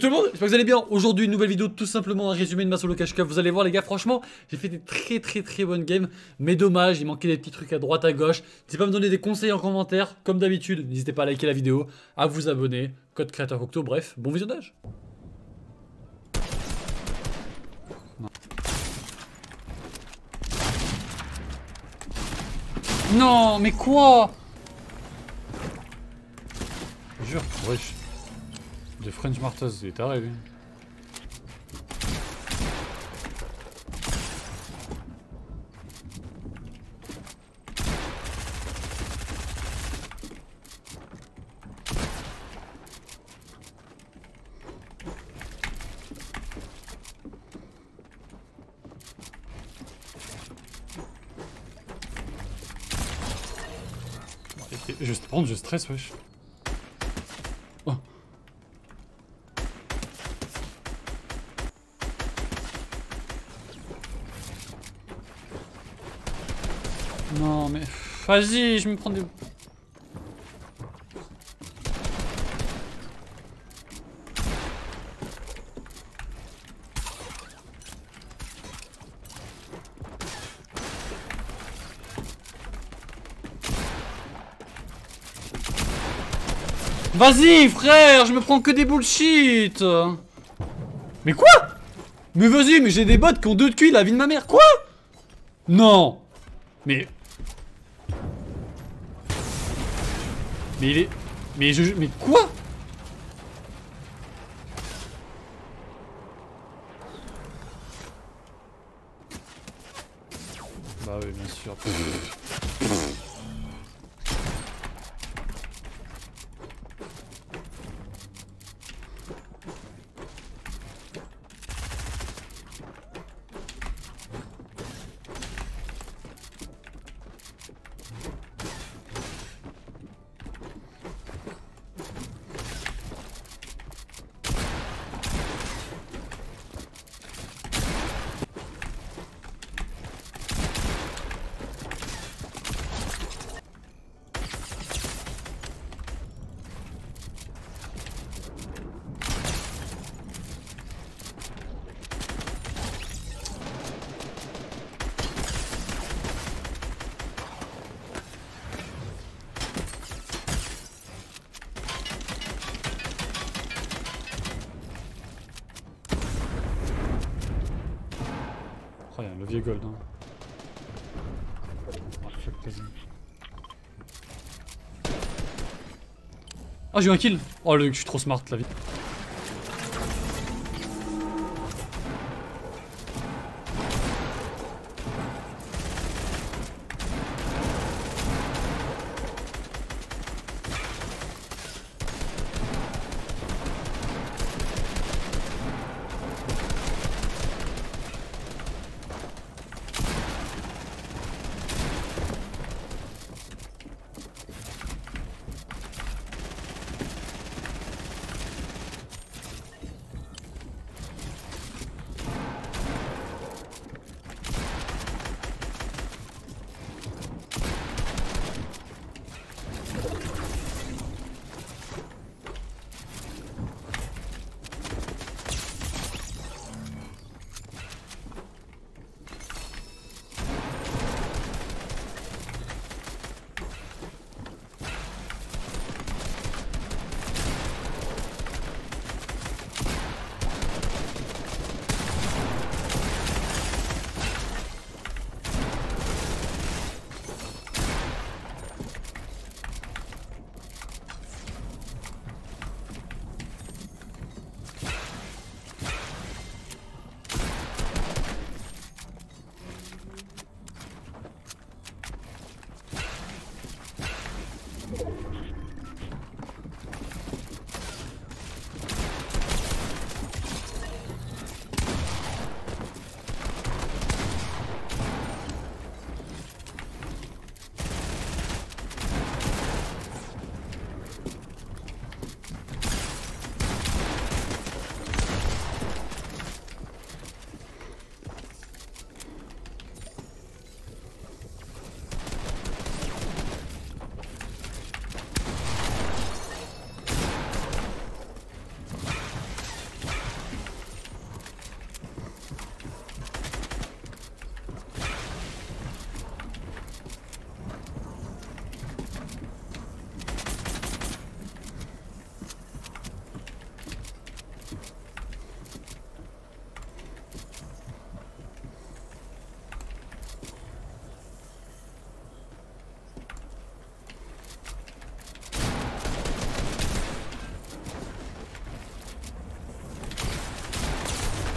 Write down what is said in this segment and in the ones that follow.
tout le monde, j'espère que vous allez bien. Aujourd'hui, une nouvelle vidéo, tout simplement un résumé de ma solo cash Vous allez voir, les gars, franchement, j'ai fait des très très très bonnes games. Mais dommage, il manquait des petits trucs à droite, à gauche. N'hésitez pas à me donner des conseils en commentaire, comme d'habitude. N'hésitez pas à liker la vidéo, à vous abonner. Code créateur Cocteau, bref, bon visionnage. Non, mais quoi? Jure. De French Martaz, il est taré lui. Je, prends, je stresse, wesh. Mais... Vas-y, je me prends des... Vas-y frère, je me prends que des bullshit. Mais quoi? Mais vas-y, mais j'ai des bottes qui ont deux de la vie de ma mère, quoi? Non. Mais Mais il est... Mais je... Mais quoi? Bah oui, bien sûr. Hein. Oh, j'ai eu un kill Oh, le je suis trop smart, la vie.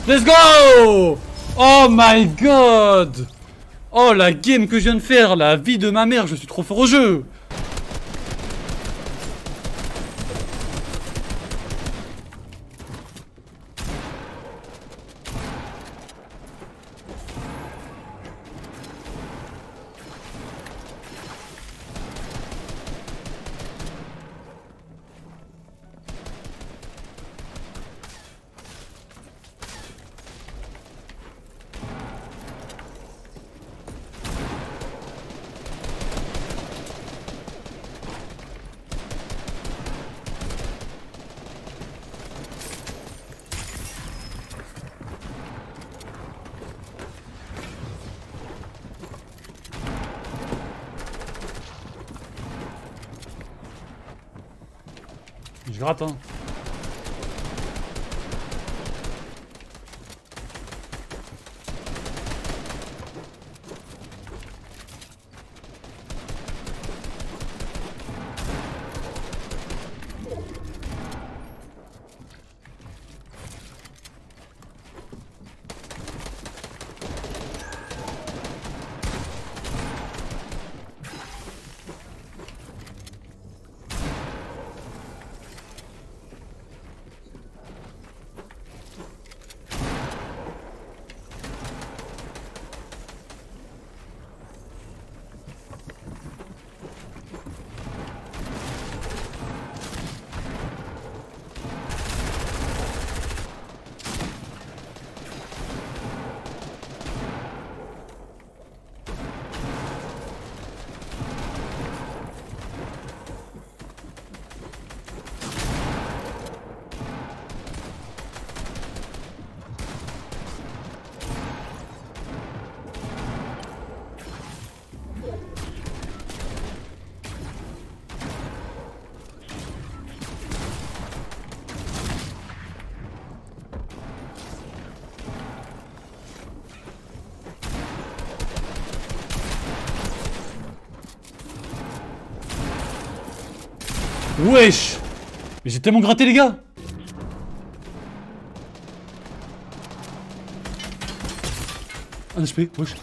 Let's go! Oh my god! Oh la game que je viens de faire, la vie de ma mère, je suis trop fort au jeu gratte, hein. Wesh. Mais j'ai tellement gratté les gars. Un HP, wesh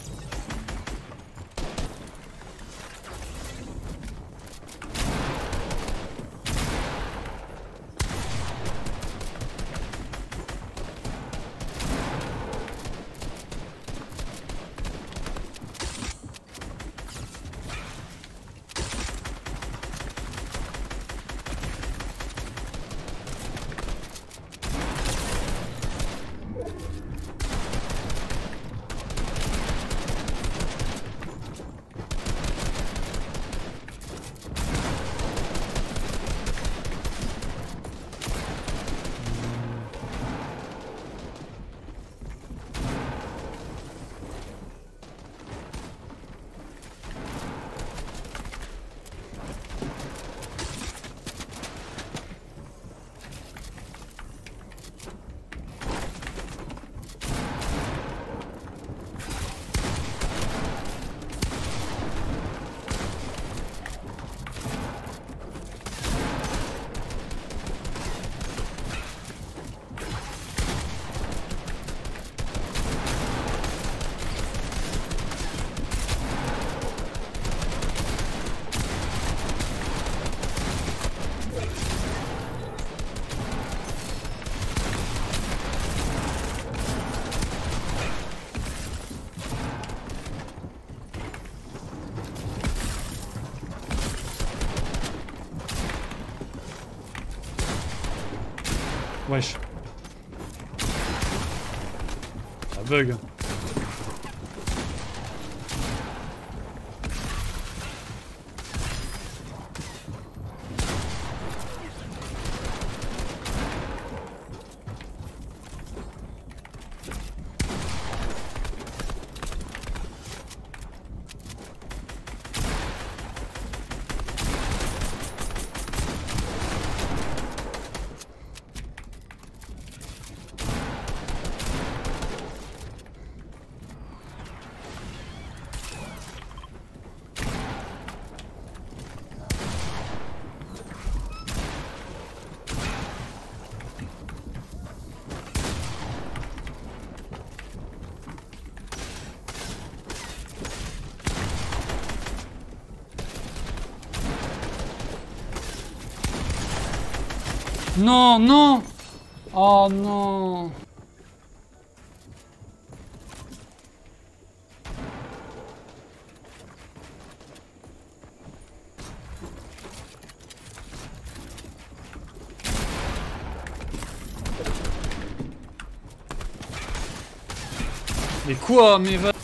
Wesh. Ça bug. Non, non. Oh non. Mais quoi Mais va...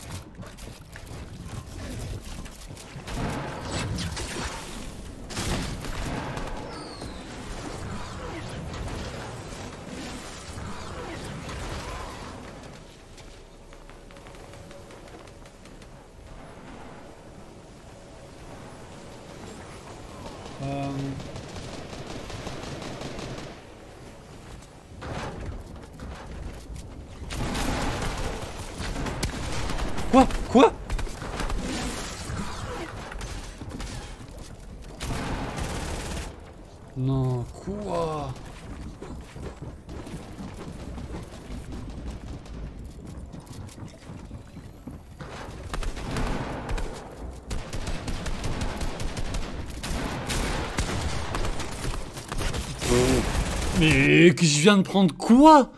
Quoi? Quoi? Non, quoi? Mais que je viens de prendre? Quoi?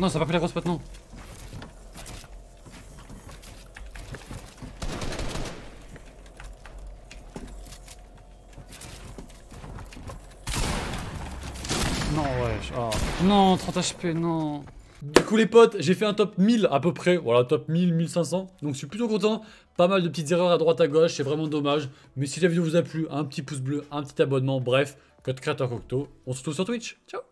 Non, ça va pas pris la grosse pote, non. Non, wesh. Oh. Non, 30 HP, non. Du coup les potes, j'ai fait un top 1000 à peu près, voilà top 1000, 1500, donc je suis plutôt content, pas mal de petites erreurs à droite à gauche, c'est vraiment dommage, mais si la vidéo vous a plu, un petit pouce bleu, un petit abonnement, bref, code créateur Cocteau, on se retrouve sur Twitch, ciao